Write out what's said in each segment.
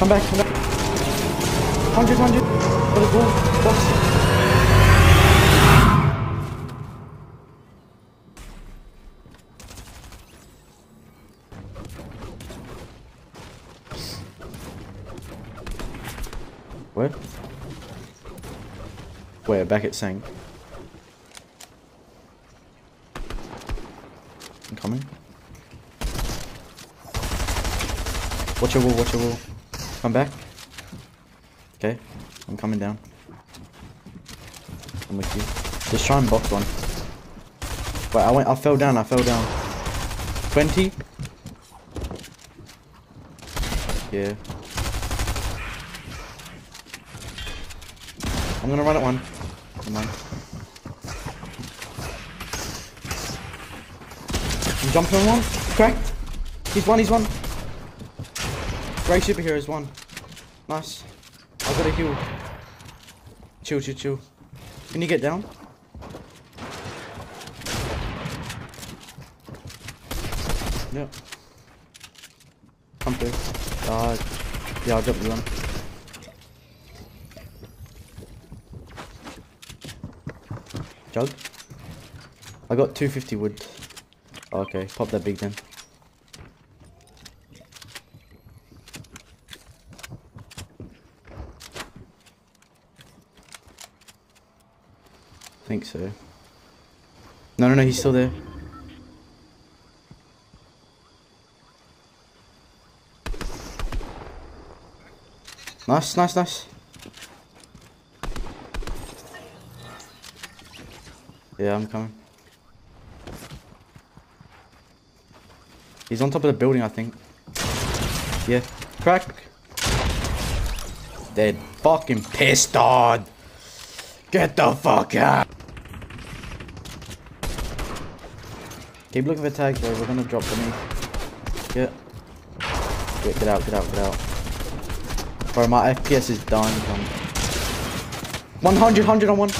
Come back, come back. 100, 100. For the ball. Box. Where? Where? Back at Sang. I'm coming. Watch your wall, watch your wall. Come back. Okay, I'm coming down. I'm with you. Just try and box one. Wait, I went, I fell down, I fell down. 20? Yeah. I'm gonna run at one. Come on. I'm jumping on one. Cracked. He's one, he's one. Grey superhero is one. Nice. I got a heal. Chill, chill, chill. Can you get down? Yep. Come through. Uh, yeah, I'll jump you one. Jug? I got 250 wood. Okay, pop that big then. Think so. No, no, no, he's still there. Nice, nice, nice. Yeah, I'm coming. He's on top of the building, I think. Yeah. Crack. Dead. Fucking pissed on. Get the fuck out. Keep looking for tags, bro. We're gonna drop them. Get. Get, get out, get out, get out. Bro, my FPS is dying. Come. 100, 100 on one.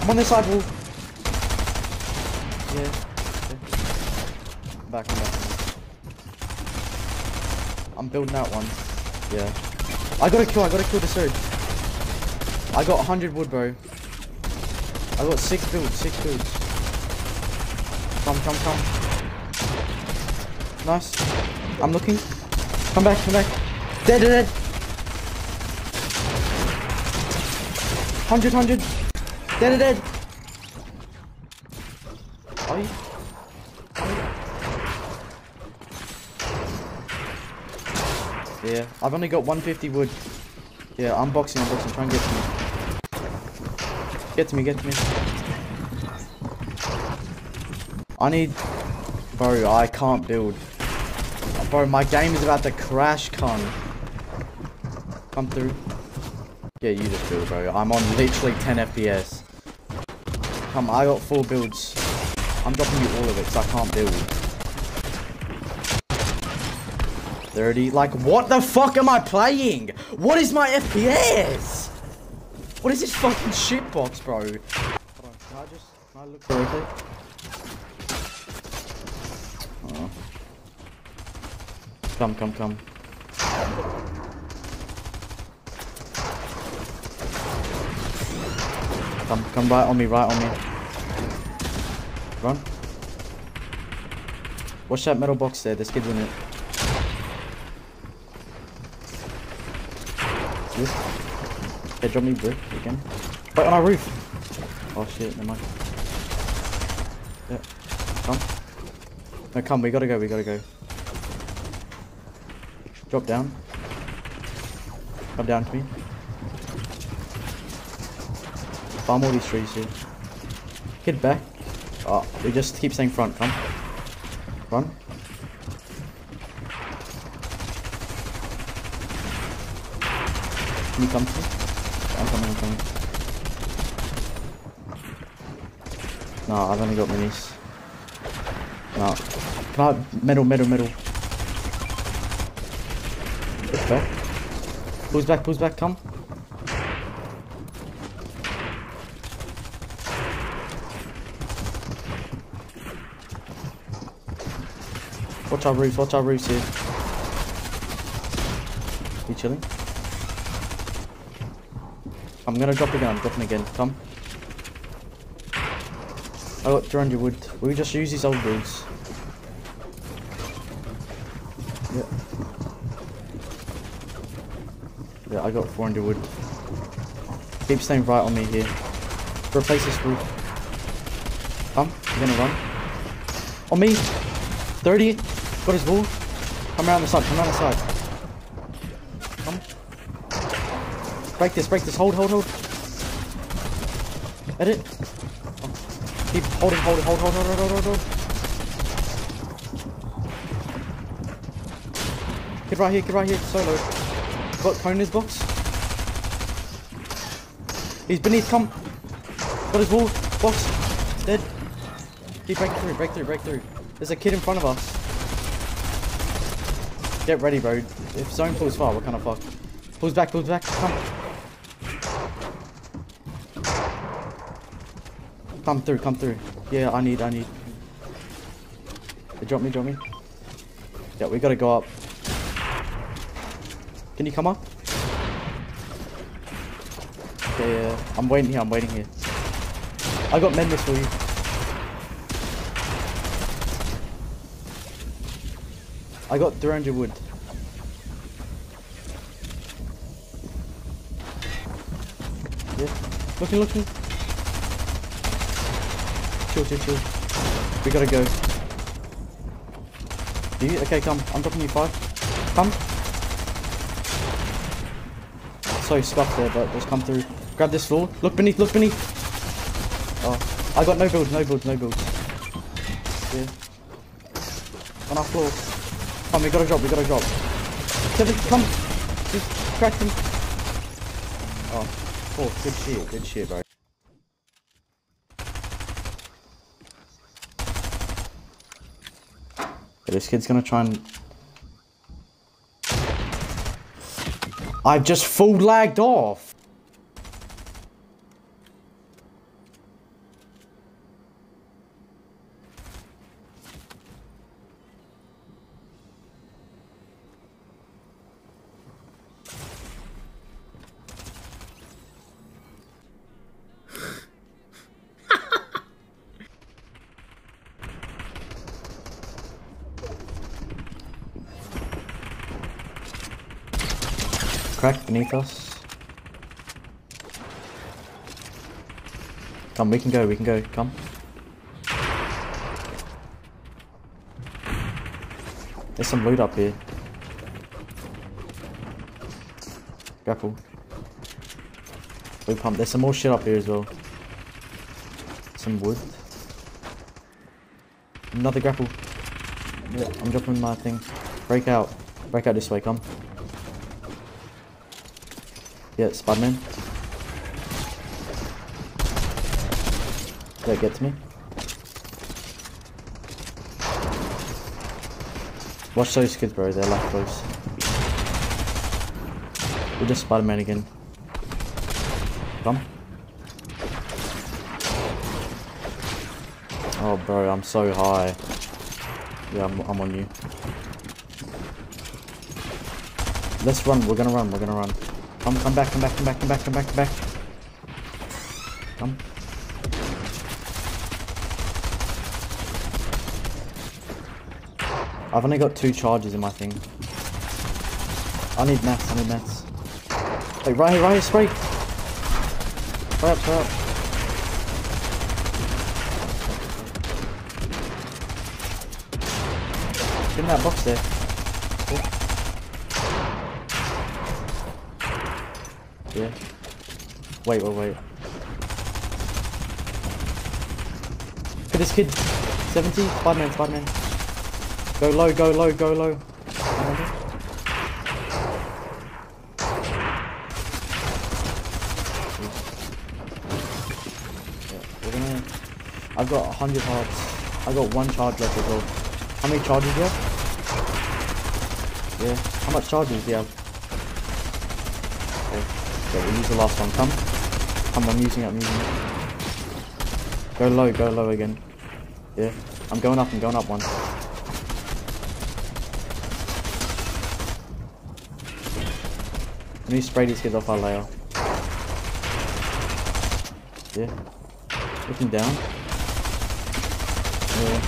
I'm on this side wall. Yeah. back, I'm back. I'm building out one. Yeah. I gotta kill, I gotta kill the surge. I got 100 wood, bro. I got six builds, six builds. Come, come, come. Nice. I'm looking. Come back, come back. Dead, dead, dead. 100, 100. Dead, dead, dead. Are you? Yeah, I've only got 150 wood. Yeah, unboxing, unboxing. Try and get to me. Get to me, get to me. I need... Bro, I can't build. Bro, my game is about to crash, con. Come through. Yeah, you just build, bro. I'm on literally 10 FPS. Come, I got four builds. I'm dropping you all of it, so I can't build. 30. Like, what the fuck am I playing? What is my FPS? What is this fucking shitbox, bro? Hold on, can I just, can I look correctly? Oh. Come, come, come. Come, come right on me, right on me. Run. Watch that metal box there, there's kids in it. Roof. Yeah, drop me brick again. Wait, on our roof! Oh shit, never mind. Yeah. Come. No, come, we gotta go, we gotta go. Drop down. Come down to me. Farm all these trees here. Get back. Oh, we just keep saying front, come. Run. Can you come to me? I'm coming, I'm coming. No, I've only got minis. No. Can I... Metal, metal, metal. Push back. Pulls back, pulls back, come. Watch our roofs, watch our roofs here. You chilling? I'm gonna drop again, I'm dropping again. Come. I got 300 wood. We just use these old builds. Yeah. Yeah, I got 400 wood. Keep staying right on me here. Replace this roof. Come, you're gonna run. On me! 30! Got his wall. Come around the side, come around the side. Come. Break this, break this. Hold, hold, hold. Edit. Oh. Keep holding, holding, hold, hold, hold, hold, hold, hold, hold. Get right here, get right here. Solo. Got cone in his box. He's beneath, come. Got his wall. Box. Dead. Keep breaking through, break through, break through. There's a kid in front of us. Get ready, bro. If zone pulls far, we're kind of fucked. Pulls back, pulls back. Come. Come through, come through. Yeah, I need, I need. Hey, drop me, drop me. Yeah, we gotta go up. Can you come up? Yeah, yeah. I'm waiting here, I'm waiting here. I got Mendes for you. I got 300 wood. Yeah. Looking, looking. Chill, chill, chill. We gotta go. Do you? Okay, come. I'm dropping you five. Come. So scuffed there, but just come through. Grab this floor. Look beneath, look beneath. Oh, I got no build, no build, no build. Yeah. On our floor. Come, we gotta drop, we gotta drop. Come! Just crack him. Oh, oh, good shit, good shit, bro. This kid's gonna try and... I've just full lagged off! Crack beneath us. Come, we can go, we can go, come. There's some loot up here. Grapple. We pump. There's some more shit up here as well. Some wood. Another grapple. Yeah, I'm dropping my thing. Break out. Break out this way, come. Yeah, Spider-Man. Yeah, get to me. Watch those kids, bro. They're like close. We're just Spider-Man again. Come. Oh, bro, I'm so high. Yeah, I'm, I'm on you. Let's run. We're gonna run. We're gonna run. Come, come back, come back, come back, come back, come back, come back. Come. I've only got two charges in my thing. I need mats, I need mats. Hey, right here, right here, spray! Spray up, spray up. In that box there. Yeah. Wait, wait, wait. Look at this kid. 70? Spider-Man, Spider-Man. Go low, go low, go low. I've got 100 hearts. I've got one charge left as well. How many charges do you have? Yeah. How much charges do you have? Okay. We'll use the last one. Come. Come, I'm using it, I'm using it. Go low, go low again. Yeah. I'm going up, I'm going up one. Let me spray these kids off our layer. Yeah. Looking down. Yeah.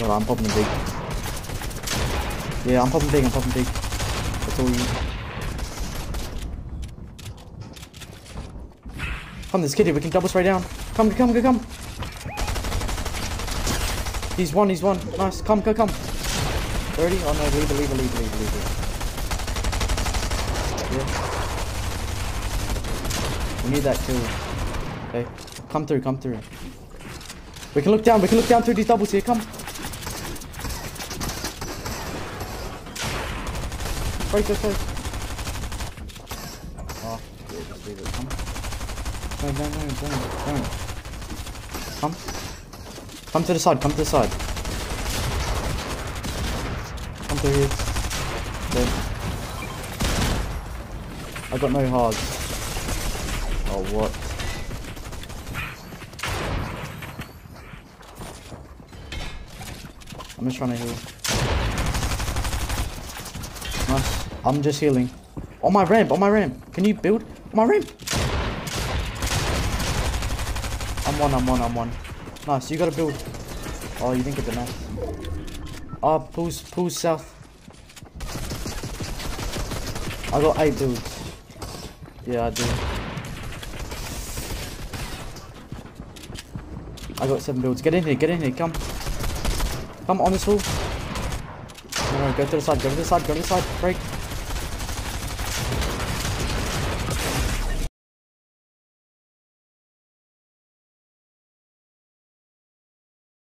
Well, I'm popping big. Yeah, I'm popping big, I'm popping big. That's all you. Come, this kitty, we can double spray down. Come, come, come, come. He's one, he's one. Nice, come, come, come. 30? Oh no, leave it, leave it, leave it, leave it, leave it. Yeah. We need that kill. Okay. Come through, come through. We can look down, we can look down through these doubles here, come. Break this place. Oh, yeah, just leave it. Come. No, no, no, no, no. Come. Come to the side, come to the side. Come through here. Okay. I got no hards. Oh, what? I'm just trying to heal. Nice. I'm just healing. On my ramp, on my ramp. Can you build? On my ramp. I'm one, I'm one, I'm one. Nice, you gotta build. Oh, you didn't get the knife. Ah, oh, pulls, pulls south. I got eight builds. Yeah, I do. I got seven builds. Get in here, get in here, come. Come on this wall. No, no, go to the side, go to the side, go to the side. Break.